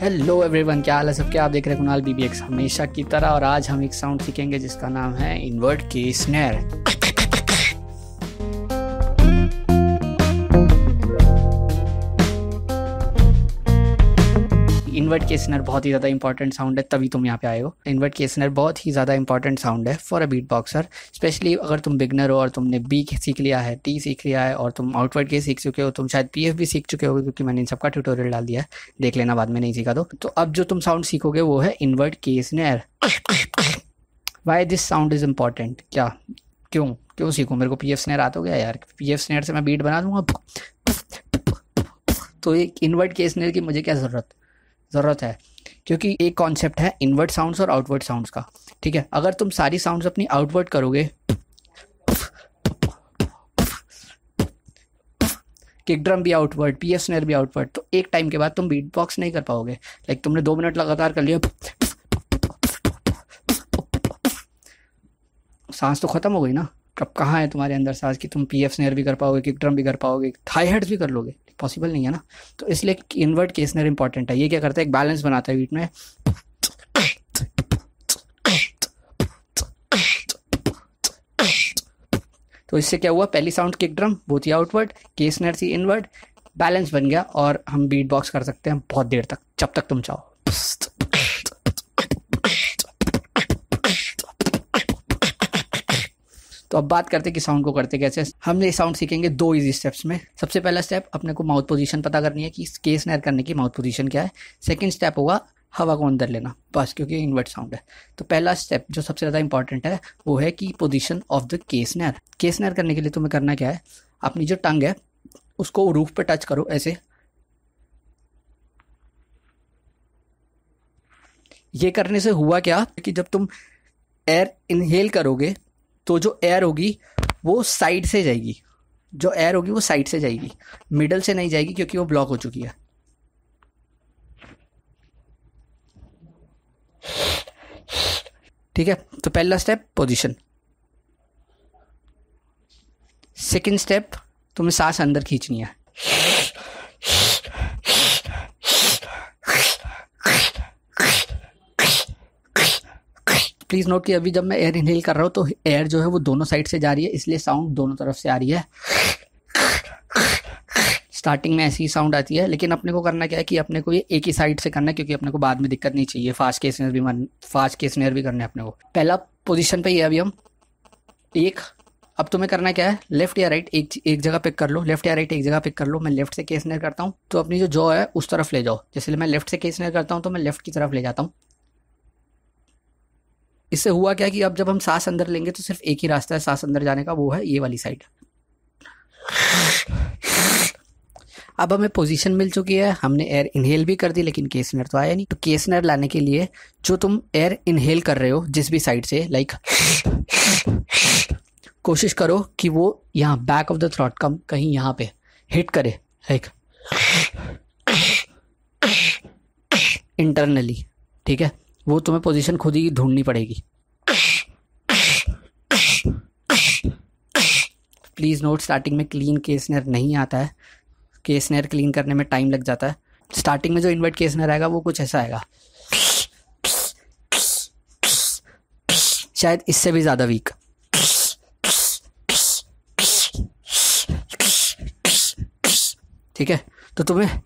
Hello everyone क्या हाल है सबके? आप देख रहे हैं कुणाल बीबीएक्स हमेशा की तरह और आज हम एक साउंड सीखेंगे जिसका नाम है इन्वर्ट की स्नेर इन्वर्ट के स्नर बहुत ही ज़्यादा इंपॉर्टेंट साउंड है तभी तुम यहाँ पे आए हो। इन्वर्ट केसनर बहुत ही ज़्यादा इंपॉर्टेंट साउंड है for a beat boxer specially अगर तुम बिगनर हो और तुमने बी सीख लिया है टी सीख लिया है और तुम आउटवर्ड के सीख चुके हो तुम शायद पीएफ भी सीख चुके हो क्योंकि मैंने इन सबका ट्यूटोरियल डाल दिया है। देख लेना बाद में नहीं सीखा तो, तो अब जो तुम साउंड सीखोगे वो है inward k snare why this sound is important क्या? क्यों? क्यों सीखूँ? मेरे को पी एफ़ स्नेर आता हो गया यार। पी एफ़ स्नेर से मैं बीट बना दूँगा। तो एक इन्वर्ट के स्नेर की मुझे क्या ज़रूरत? ज़रूरत है। क्योंकि एक कॉन्सेप्ट है इनवर्ट साउंड्स और आउटवर्ड साउंड्स का। ठीक है? अगर तुम सारी साउंड्स अपनी आउटवर्ड करोगे किक ड्रम भी आउटवर्ड पी स्नेर भी आउटवर्ड तो एक टाइम के बाद तुम बीट बॉक्स नहीं कर पाओगे। लाइक तुमने दो मिनट लगातार कर लिया, सांस तो खत्म हो गई ना? अब कहाँ है तुम्हारे अंदर साज कि तुम पी एफ़ स्नेर भी कर पाओगे किक ड्रम भी कर पाओगे थाई हेड्स भी कर लोगे? पॉसिबल नहीं है ना? तो इसलिए इन्वर्ट केसनर इंपॉर्टेंट है। ये क्या करता है? एक बैलेंस बनाता है बीट में। तो इससे क्या हुआ? पहली साउंड किक ड्रम वो थी आउटवर्ड केसनर थी इनवर्ट बैलेंस बन गया और हम बीट बॉक्स कर सकते हैं बहुत देर तक, जब तक तुम चाहो। तो अब बात करते कि साउंड को करते कैसे हम ये साउंड सीखेंगे दो इजी स्टेप्स में। सबसे पहला स्टेप अपने को माउथ पोजीशन पता करनी है कि केस नैर करने की माउथ पोजीशन क्या है। सेकंड स्टेप होगा हवा को अंदर लेना। बस, क्योंकि इन्वर्ट साउंड है। तो पहला स्टेप जो सबसे ज़्यादा इंपॉर्टेंट है, वो है कि position of the k snare k snare करने के लिए तुम्हें करना क्या है? अपनी जो टंग है, उसको रूफ पे टच करो ऐसे। ये करने से हुआ क्या कि जब तुम एयर इनहेल करोगे तो जो एयर होगी, वो साइड से जाएगी। जो एयर होगी, वो साइड से जाएगी। मिडल से नहीं जाएगी क्योंकि वो ब्लॉक हो चुकी है। ठीक है? तो पहला स्टेप पोजीशन सेकंड स्टेप तुम्हें सांस अंदर खींचनी है। प्लीज़ नोट कि अभी जब मैं एयर इनहेल कर रहा हूँ तो एयर जो है वो दोनों साइड से जा रही है, इसलिए साउंड दोनों तरफ़ से आ रही है। स्टार्टिंग में ऐसी साउंड आती है, लेकिन अपने को करना क्या है कि अपने को ये एक ही साइड से करना है, क्योंकि अपने को बाद में दिक्कत नहीं चाहिए। फास्ट के केस भी मन फास्ट केस भी करना अपने को। पहला पोजिशन पे ही अभी हम। एक, अब तुम्हें करना क्या है? लेफ़्ट या राइट एक एक जगह पिक कर लो। लेफ़्ट या राइट एक जगह पिक कर लो। मैं लेफ़्ट से केस करता हूँ तो अपनी जो जॉ है, उस तरफ़ ले जाओ। जैसे मैं लेफ़्ट से केस नेर करता हूँ तो मैं लेफ़्ट की तरफ़ ले जाता हूँ। इससे हुआ क्या कि अब जब हम सांस अंदर लेंगे तो सिर्फ़ एक ही रास्ता है, सांस अंदर जाने का, वो है ये वाली साइड अब हमें पोजीशन मिल चुकी है, हमने एयर इनहेल भी कर दी, लेकिन केसनर तो आया नहीं। तो केसनर लाने के लिए जो तुम एयर इनहेल कर रहे हो, जिस भी साइड से लाइक कोशिश करो कि वो यहाँ back of the throat come, कहीं यहाँ पे हिट करे लाइक इंटरनली ठीक है? वो तुम्हें पोजीशन खुद ही ढूंढनी पड़ेगी। प्लीज़ नोट स्टार्टिंग में क्लीन केसनर नहीं आता है। केसनर क्लीन करने में टाइम लग जाता है। स्टार्टिंग में जो इन्वर्ट केसनर आएगा, वो कुछ ऐसा आएगा। शायद इससे भी ज़्यादा वीक ठीक है? तो तुम्हें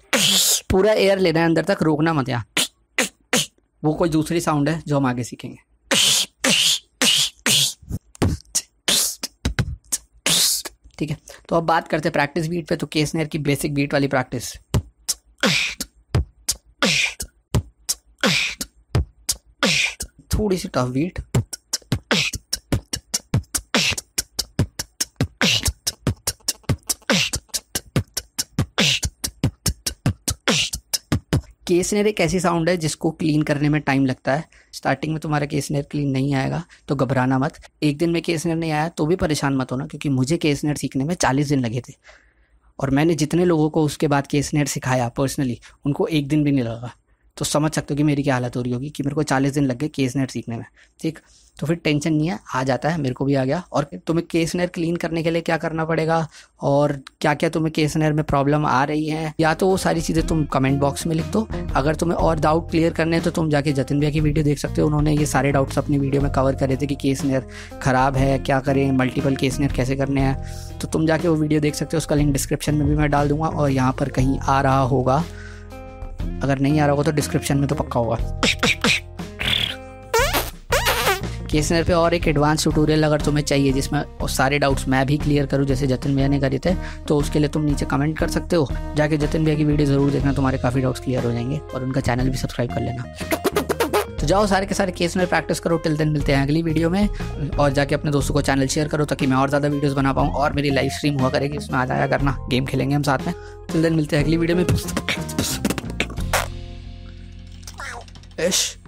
पूरा एयर लेना है अंदर तक, रोकना मत यहाँ। वो कोई दूसरी साउंड है जो हम आगे सीखेंगे। ठीक है तो अब बात करते हैं प्रैक्टिस बीट पे तो केसनेर की बेसिक बीट वाली प्रैक्टिस थोड़ी सी टफ बीट केसनर एक ऐसी साउंड है जिसको क्लीन करने में टाइम लगता है। स्टार्टिंग में तुम्हारा केस केसनर क्लीन नहीं आएगा तो घबराना मत। एक दिन में केस केसनर नहीं आया तो भी परेशान मत होना, क्योंकि मुझे केसनर सीखने में चालीस दिन लगे थे। और मैंने जितने लोगों को उसके बाद केस केसनर सिखाया पर्सनली उनको एक दिन भी नहीं लगा। तो समझ सकते हो कि मेरी क्या हालत हो रही होगी, कि मेरे को चालीस दिन लग गए केस नेट सीखने में, ठीक? तो फिर टेंशन नहीं है, आ जाता है, मेरे को भी आ गया। और तुम्हें केस नेर क्लीन करने के लिए क्या करना पड़ेगा? और क्या क्या तुम्हें केस नेर में प्रॉब्लम आ रही है? या तो वो सारी चीज़ें तुम कमेंट बॉक्स में लिख दो। अगर तुम्हें और डाउट क्लियर करने हैं तो तुम जाके जतिन भैया की वीडियो देख सकते हो। उन्होंने ये सारे डाउट्स अपनी वीडियो में कवर करे थे कि केस नेर ख़राब है, क्या करें, मल्टीपल केस नेर कैसे करने हैं। तो तुम जाके वो वीडियो देख सकते हो, उसका लिंक डिस्क्रिप्शन में भी मैं डाल दूँगा और यहाँ पर कहीं आ रहा होगा। अगर नहीं आ रहा होगा तो डिस्क्रिप्शन में तो पक्का होगा। केसनर पे और एक एडवांस ट्यूटोरियल अगर तुम्हें चाहिए जिसमें सारे डाउट्स मैं भी क्लियर करूँ, जैसे जतिन भैया ने करे थे तो उसके लिए तुम नीचे कमेंट कर सकते हो। जाके जतिन भैया की वीडियो ज़रूर देखना, तुम्हारे काफ़ी डाउट्स क्लियर हो जाएँगे और उनका चैनल भी सब्सक्राइब कर लेना। तो जाओ सारे के सारे केस में प्रैक्टिस करो टिल दिन मिलते हैं अगली वीडियो में, और जाके अपने दोस्तों को चैनल शेयर करो ताकि मैं और ज़्यादा वीडियोस बना पाऊँ और मेरी लाइव स्ट्रीम हुआ करेगी, उसमें आ जाया करना। गेम खेलेंगे हम साथ में। टिल दिन मिलते हैं अगली वीडियो में। ish.